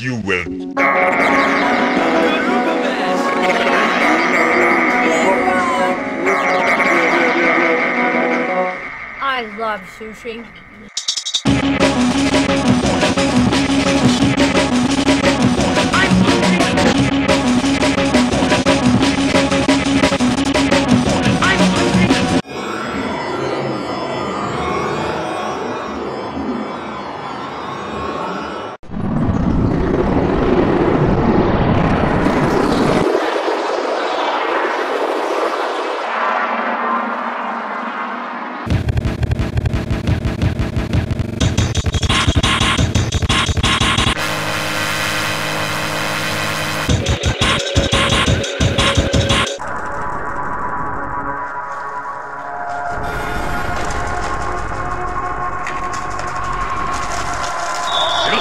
You win. I love sushi.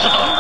Oh.